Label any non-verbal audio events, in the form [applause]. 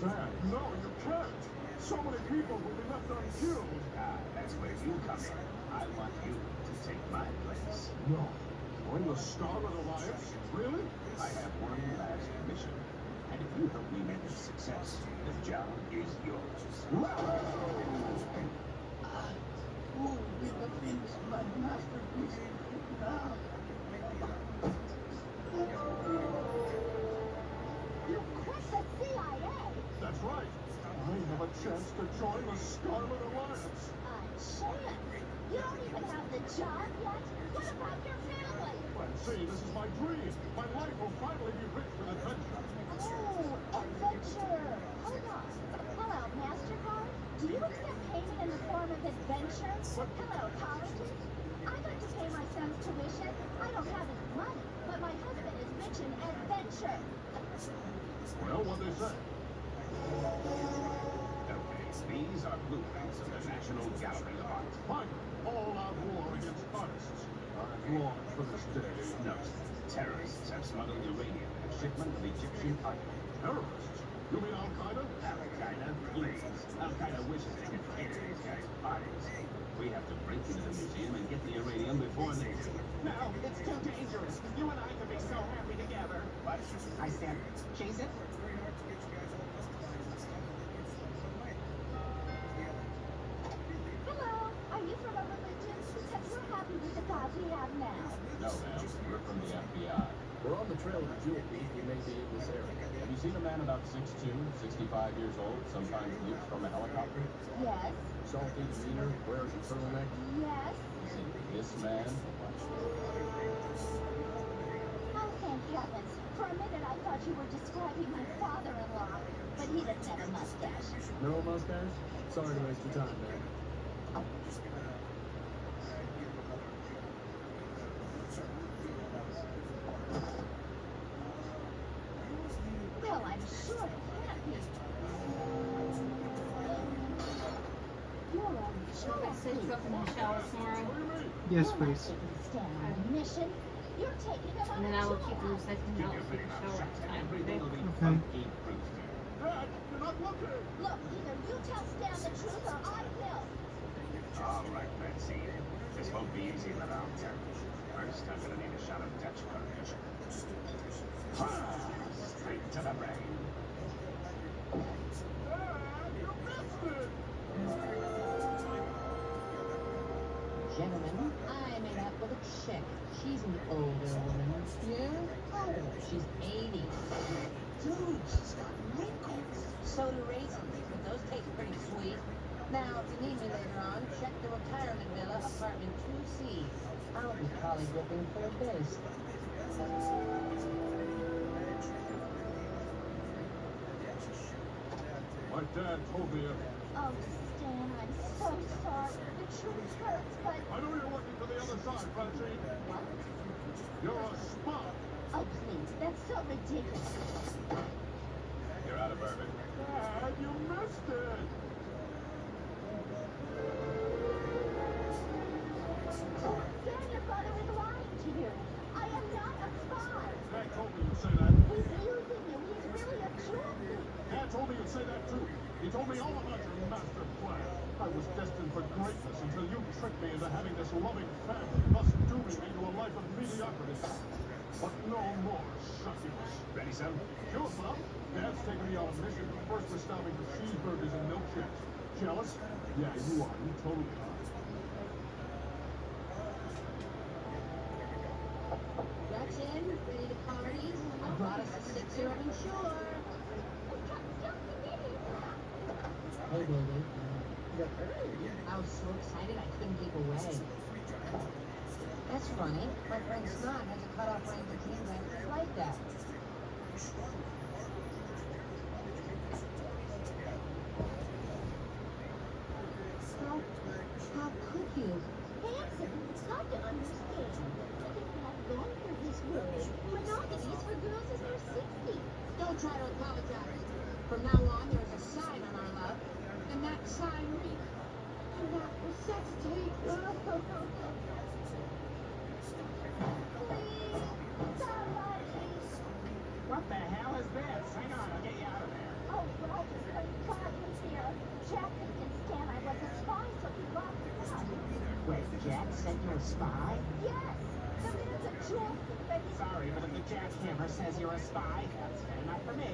Dad, no, you can't. So many people will be left unkilled. Ah, that's where you come in. I want you to take my place. No. Join the Scarlet Alliance? Really? I have one last mission. And if you help me make it a success, the job is yours. Chance to join the Scarlet Alliance. Uh, A chance? You don't even have the job yet? What about your family? See, this is my dream. My life will finally be rich with adventure. Oh, adventure! Hold on. Hello, MasterCard? Do you accept payment in the form of adventure? Hello, colleges? I'd like to pay my son's tuition. I don't have any money, but my husband is rich in adventure. Well, what they say. Okay, these are blueprints of the National Gallery of Art. Fine. All out war against artists. I've longed for this day. No, terrorists have smuggled uranium and shipment of Egyptian art. Terrorists? You mean Al Qaeda? Al-Qaeda, please. Al-Qaeda wishes they could cater these guys' parties. We have to break into the museum and get the uranium before they do. No, it's too dangerous. You and I could be so happy together. What? I said, chase it. God we have now. No, ma'am. We're from the FBI. We're on the trail of a jewel thief who may be in this area. Have you seen a man about 6'2", 65 years old, sometimes leaps from a helicopter? Yes, Salty demeanor, wears a turtleneck. yes. Is it this man? Oh, thank heavens. For a minute I thought you were describing my father-in-law, but he doesn't have a mustache. No mustache? Sorry to waste your time, man. Well, oh I'm sure it can't be. You're a Should I set you up in the shower tomorrow? What do you mean? Yes, please. taking Stan on a mission. You're taking him on And then a I will keep the recycling out for the shower time. Everything will be Okay. Dad, you're not looking. Look, either you tell Stan the truth or I will. All right, Francine. This won't be easy in the. First, I'm gonna need a shot of Dutch courage. Straight to the brain. Gentlemen, I made up with a chick. She's an older woman. Yeah? Oh, she's 80. Dude, she's got wrinkles. So do raisins, but those taste pretty sweet. Now, if you need me later on, check the retirement villa, apartment 2C. I'll be collie whipping for a biz. My dad told me everything. Oh, Stan, I'm so sorry. The truth hurts, but... I know you're working for the other side, Francine. What? You're a spy. Oh, please, that's so ridiculous. You're out of bourbon. Dad, you missed it. Oh, Stan, your father is lying to you. I am not a spy. Dad told me you'd say that. He's using you. He's really a jewel thief. Dad told me you'd say that too. He told me all about your master plan. I was destined for greatness until you tricked me into having this loving family, thus dooming me to a life of mediocrity. But no more suckiness. Ready, son? Sure, Pop. Dad's taking me on a mission. First, we're stopping for cheeseburgers and milkshakes. Jealous? Yeah, you are. You totally are. In, ready to party? Brought us a sixer of Ensure. Baby. I was so excited I couldn't keep away. That's funny. My friend Snot has a cutoff line for teams just like that. How, how could you? Hanson, it's hard to understand. Look at that going for this world. Monogamy is for girls in their 60s. Don't try to apologize. From now on, and that sign [laughs] me. do that resuscitate. What the hell is this? Hang on, I'll get you out of oh, here. Oh, Roger, thank God you're here. Jack convinced Stan I was a spy, so he locked us up. Wait, Jack said you're a spy? Yes! The minutes a jewel. Sorry, but if the Jack hammer says you're a spy, that's fair enough for me.